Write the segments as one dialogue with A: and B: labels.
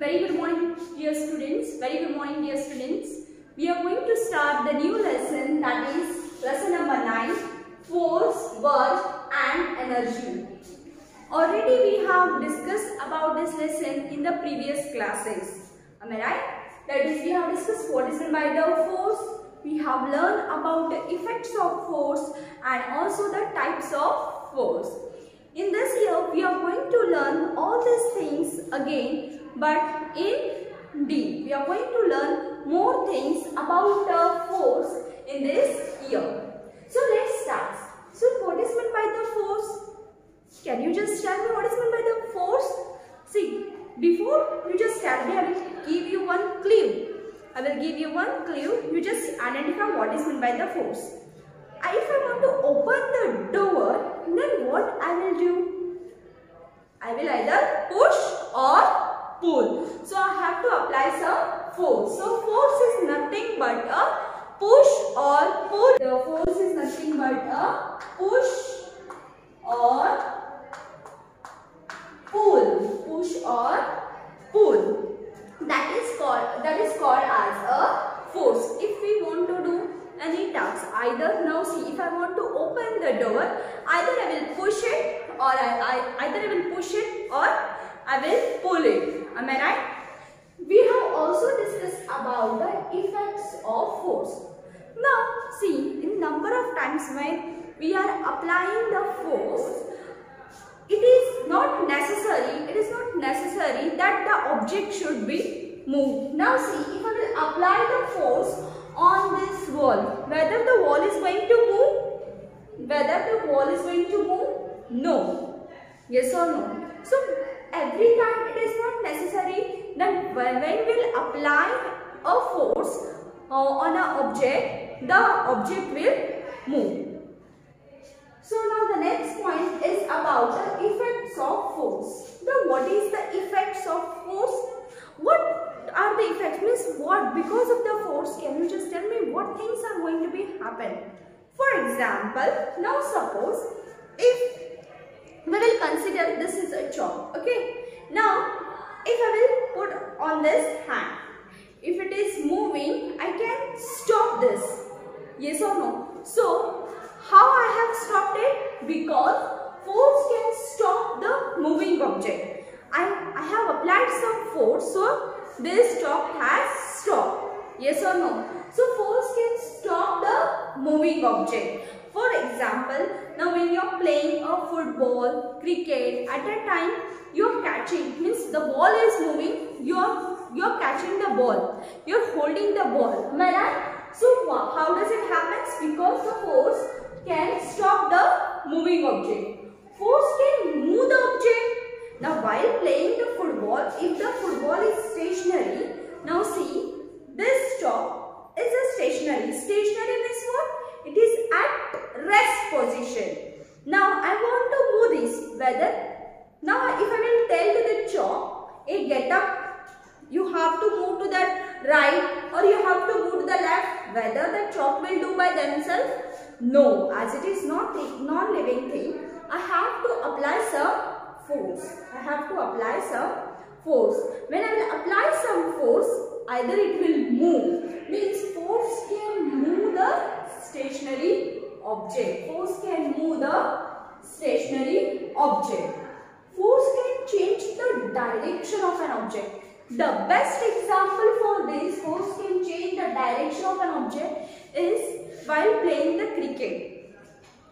A: Very good morning dear students. Very good morning dear students. We are going to start the new lesson that is lesson number 9 force, work and energy. Already we have discussed about this lesson in the previous classes. Am I right? That is we have discussed what is meant by the force. We have learned about the effects of force and also the types of force. In this year we are going to learn all these things again but in D, We are going to learn more things about the force in this year. So let's start. So what is meant by the force? Can you just tell me what is meant by the force? See, before you just tell me, I will give you one clue. I will give you one clue. You just identify what is meant by the force. If I want to open the door, then what I will do? I will either push or pull. So I have to apply some force. So force is nothing but a push or pull. The force is nothing but a push or pull. Push or pull. That is called that is called as a force. If we want to do any task, either now see if I want to open the door, either I will push it or I, I either I will push it or I will. Am I right? We have also discussed about the effects of force. Now, see, in number of times when we are applying the force, it is not necessary, it is not necessary that the object should be moved. Now see, if I will apply the force on this wall, whether the wall is going to move, whether the wall is going to move, no. Yes or no? So, every time it is not when we will apply a force uh, on an object, the object will move. So now the next point is about the effects of force. Now what is the effects of force? What are the effects? Means what? Because of the force, can you just tell me what things are going to be happen? For example, now suppose if we will consider this is a chalk okay now if I will put this hand. If it is moving I can stop this. Yes or no? So how I have stopped it? Because force can stop the moving object. I, I have applied some force so this chalk has stopped. Yes or no? So force can stop the moving object. For example, now when you are playing a football, cricket, at a time you are catching, means the ball is moving, you are, you are catching the ball, you are holding the ball, am I right? So how does it happen? Because the force can stop the moving object. Force can move the object. Now while playing the football, if the football is stationary, now see, this chalk is a stationary. Stationary means what? It is at rest position. Now I want to move this. Whether now if I will tell to the chalk, it get up, you have to move to the right or you have to move to the left. Whether the chalk will do by themselves? No, as it is not non-living thing, I have to apply some force. I have to apply some force. When I will apply some force, either it will move. Means force can move the stationary object. Force can move the stationary object. Force can change the direction of an object. The best example for this force can change the direction of an object is while playing the cricket.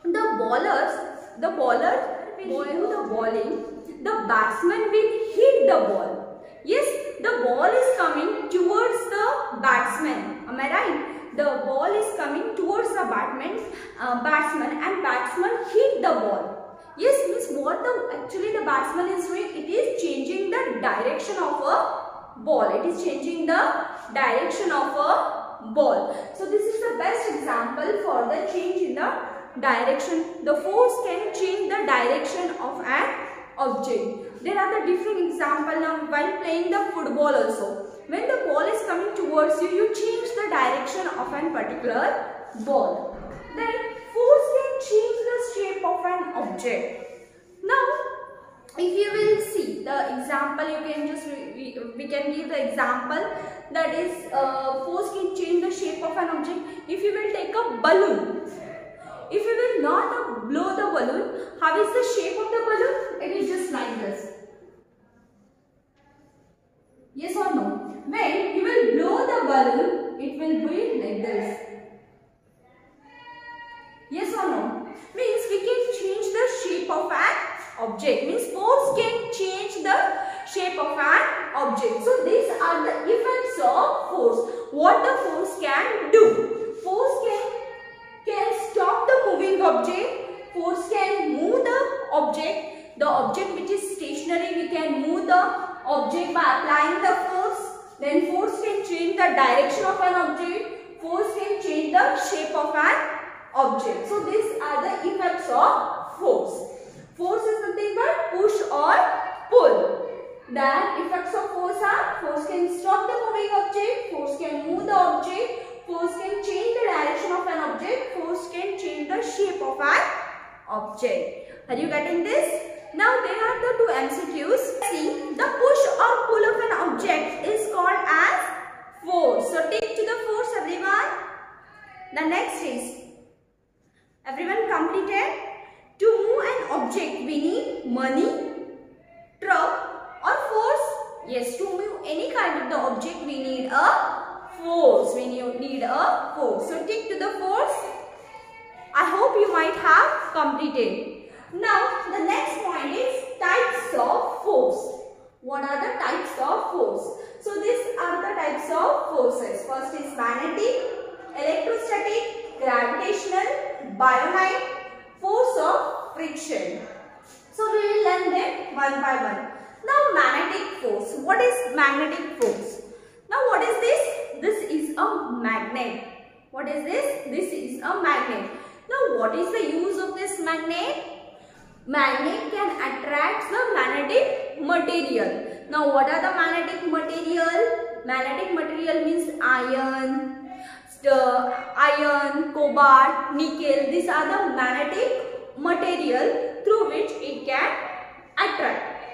A: The bowlers, the bowler will do the bowling, the batsman will hit the ball. Yes, the ball is coming towards the batsman. Am I right? the ball is coming towards the batsman, uh, batsman and batsman hit the ball. Yes, means what the actually the batsman is doing, it is changing the direction of a ball. It is changing the direction of a ball. So this is the best example for the change in the direction. The force can change the direction of an object. There are the different example now while playing the football also. When the ball is coming towards you, you change the direction of an particular ball. Then force can change the shape of an object. Now, if you will see the example you can just we, we can give the example that is uh, force can change the shape of an object. If you will take a balloon if you will not blow the balloon how is the shape of the balloon? It is just like this. Yes or no? When you will blow the balloon it will be like this. Yes or no? Means we can change the shape of an object means force can change the shape of an object. So these are the effects of force. What the force can do? Force can can stop the moving object. Force can move the object. The object which is stationary we can move the object by applying the force. Then force can change the direction of an object. Force can change the shape of an object. So these are the effects of force Force is nothing but push or pull. The effects of force are force can stop the moving object, force can move the object, force can change the direction of an object, force can change the shape of an object. Are you getting this? Now there are the two MCQs. See, the push or pull of an object is called as force. So take to the force everyone. The next is, everyone completed? To move an object, we need money, truck or force. Yes, to move any kind of the object, we need a force. We need a force. So, take to the force. I hope you might have completed. Now, the next point is types of force. What are the types of force? So, these are the types of forces. First is magnetic, electrostatic, gravitational, buoyant, force of friction. So we will learn them one by one. Now magnetic force. What is magnetic force? Now what is this? This is a magnet. What is this? This is a magnet. Now what is the use of this magnet? Magnet can attract the magnetic material. Now what are the magnetic material? Magnetic material means iron, iron, cobalt, nickel, these are the magnetic material through which it can attract.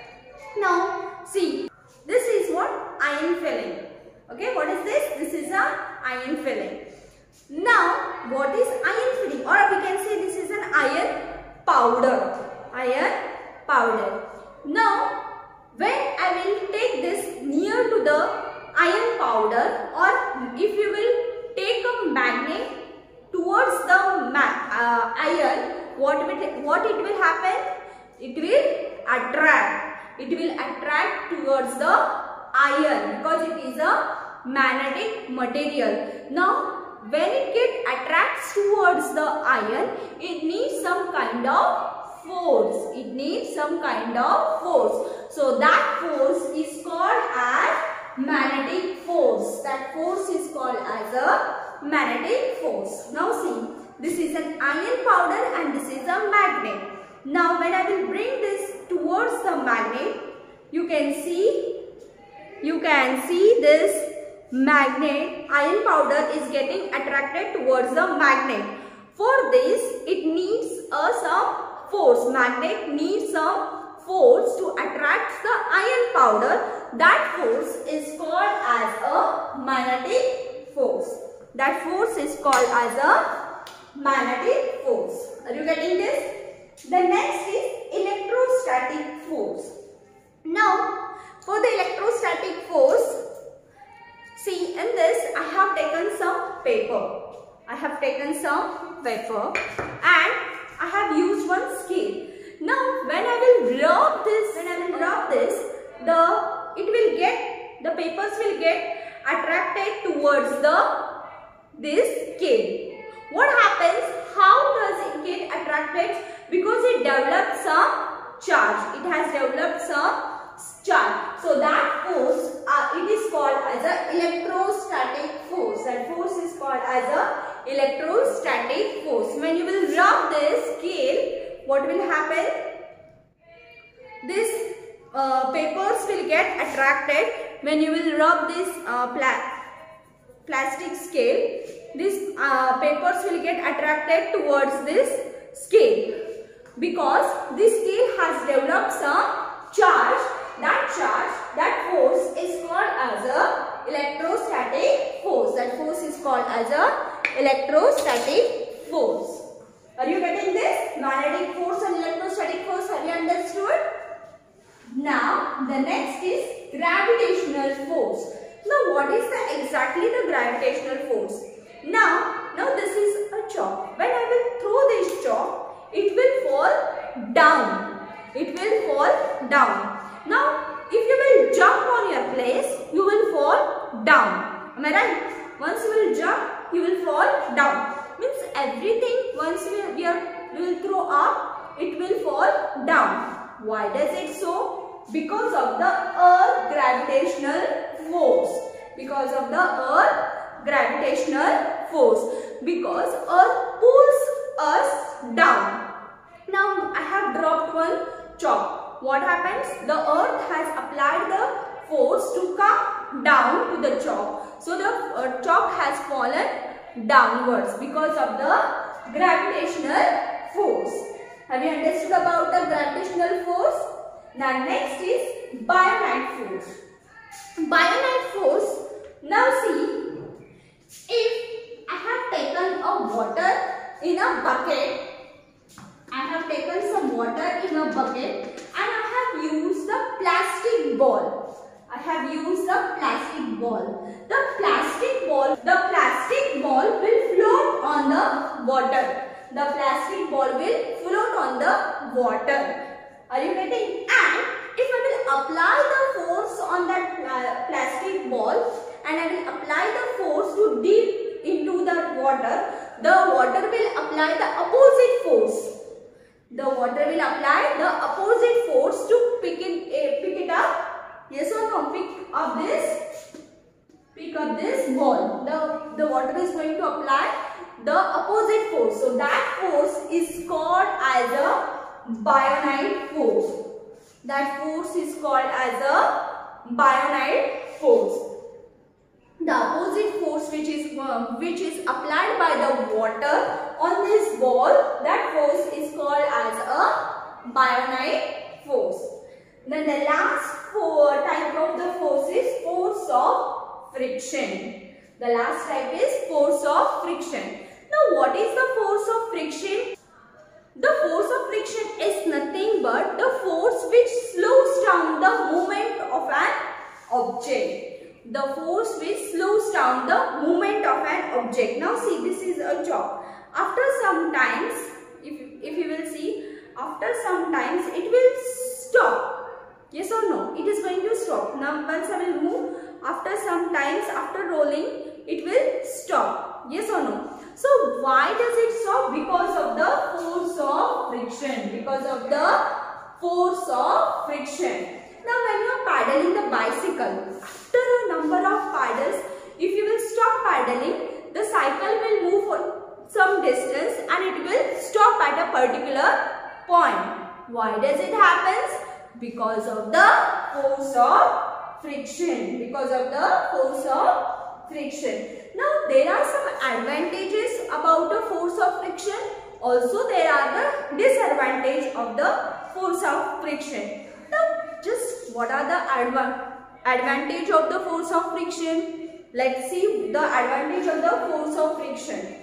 A: Now, see, this is what iron filling. Okay, what is this? This is a iron filling. Now, what is iron filling? Or we can say this is an iron powder. Iron powder. Now, when I will take this near to the iron powder or if you will take a magnet towards the uh, iron, what, will, what it will happen? It will attract. It will attract towards the iron because it is a magnetic material. Now, when it get attracts towards the iron, it needs some kind of force. It needs some kind of force. So, that force is called as magnetic force. Is called as a magnetic force. Now see, this is an iron powder and this is a magnet. Now when I will bring this towards the magnet, you can see, you can see this magnet, iron powder is getting attracted towards the magnet. For this, it needs a some force. Magnet needs some force to attract the iron powder. That force is called as a magnetic force. That force is called as a magnetic force. Are you getting this? The next is electrostatic force. Now, for the electrostatic force, see in this I have taken some paper. I have taken some paper and I have used one scale. Now when I will rub this, when I will rub this, the it will get the papers will get attracted towards the this scale. What happens? How does it get attracted? Because it develops some charge. It has developed some charge. So that force, uh, it is called as a electrostatic force. That force is called as a electrostatic force. When you will rub this scale, what will happen? This uh, papers will get attracted when you will rub this uh, pla plastic scale. These uh, papers will get attracted towards this scale because this scale has developed some charge that charge, that force is called as a electrostatic force. That force is called as a electrostatic force. Are you getting this? Magnetic force and electrostatic force. Have you understood? Now, the next is gravitational force. Now, what is the exactly the gravitational force? Now, now this is a chalk. When I will throw this chalk, it will fall down. It will fall down. Now, if you will jump on your place, you will fall down. Am I right? Once you will jump, you will fall down. Means everything once we, we, are, we will throw up, it will fall down. Why does it so? Because of the earth gravitational force. Because of the earth gravitational force. Because earth pulls us down. Now I have dropped one chalk. What happens? The earth has applied the force to come down to the chalk. So the uh, chalk has fallen downwards because of the gravitational force. Have you understood about the gravitational force? Now next is Buoyant force. Buoyant force. Now see, if I have taken a water in a bucket, I have taken some water in a bucket and I have used a plastic ball. I have used a plastic ball. The plastic ball, the plastic ball will float on the water. The plastic ball will float on the water. Are you getting? And if I will apply the force on that plastic ball and I will apply the force to deep into the water, the water will apply the opposite force. The water will apply the opposite force to pick it, uh, pick it up. Yes or no? Pick up this. Pick up this ball. The, the water is going to apply the opposite force. So that force is called as a Buoyant force. That force is called as a Buoyant force. The opposite force which is uh, which is applied by the water on this ball, that force is called as a Buoyant force. Then the last four type of the force is force of friction. The last type is force of friction. Now what is the force of friction? The force of friction is nothing but the force which slows down the movement of an object. The force which slows down the movement of an object. Now see this is a chalk. After some times, if, if you will see, after some times it will stop. Yes or no? It is going to stop. Now once I will move, after some times, after rolling, it will stop. Yes or no? So why does it stop? Because of the force of friction. Because of the force of friction. Now when you are paddling the bicycle, after a number of paddles, if you will stop paddling, the cycle will move for some distance and it will stop at a particular point. Why does it happen? Because of the force of friction. Because of the force of friction. Now there are some advantages about the force of friction. Also there are the disadvantage of the force of friction. Now just what are the adva advantage of the force of friction? Let's see the advantage of the force of friction.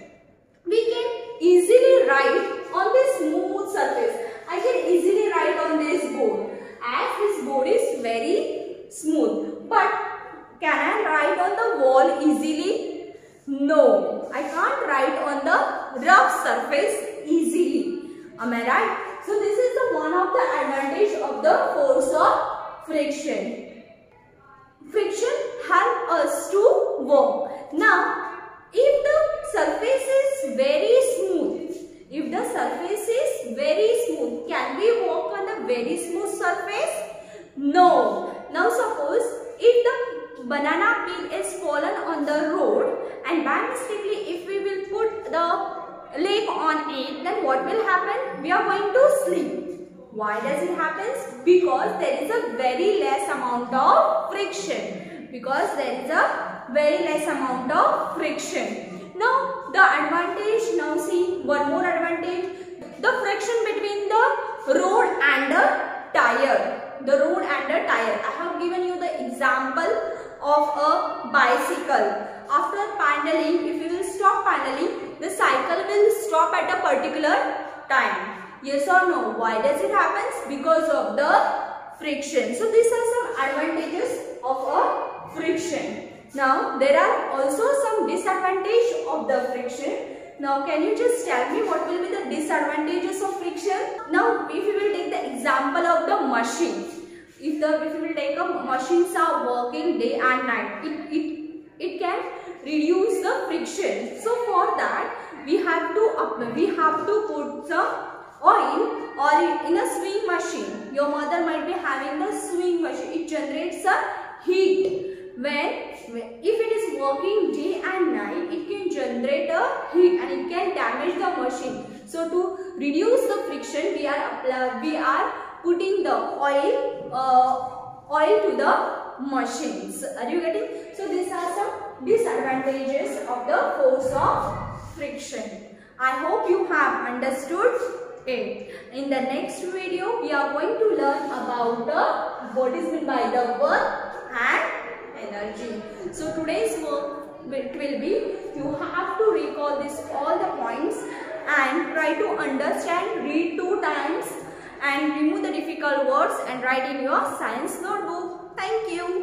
A: We can easily ride on this smooth surface. I can easily ride on this board as this board is very smooth. But can I ride on the wall easily? No, I can't write on the rough surface easily. Am I right? So this is the one of the advantage of the force of friction. Friction help us to walk. Now, if the surface is very smooth, if the surface is very smooth, can we walk on a very smooth surface? No. Now suppose if the banana peel is fallen on the road and by mistakenly if we will put the leg on it then what will happen? We are going to slip. Why does it happen? Because there is a very less amount of friction. Because there is a very less amount of friction. Now the advantage, now see one more advantage. The friction between the road and the tire. The road and the tire. I have of a bicycle. After pedaling, if you will stop pedaling, the cycle will stop at a particular time. Yes or no? Why does it happen? Because of the friction. So these are some advantages of a friction. Now there are also some disadvantages of the friction. Now can you just tell me what will be the disadvantages of friction? Now if we will take the example of the machine. If the if we take a machines are working day and night, it, it, it can reduce the friction. So for that we have to we have to put some oil or in a swing machine. Your mother might be having the swing machine. It generates a heat. When, if it is working day and night, it can generate a heat and it can damage the machine. So to reduce the friction, we are we are putting the oil uh, oil to the machines. Are you getting? So these are some disadvantages of the force of friction. I hope you have understood it. In the next video, we are going to learn about the what is meant by the work and energy. So today's work it will be you have to recall this all the points and try to understand, read two times and remove the difficult words and write in your science notebook. Thank you.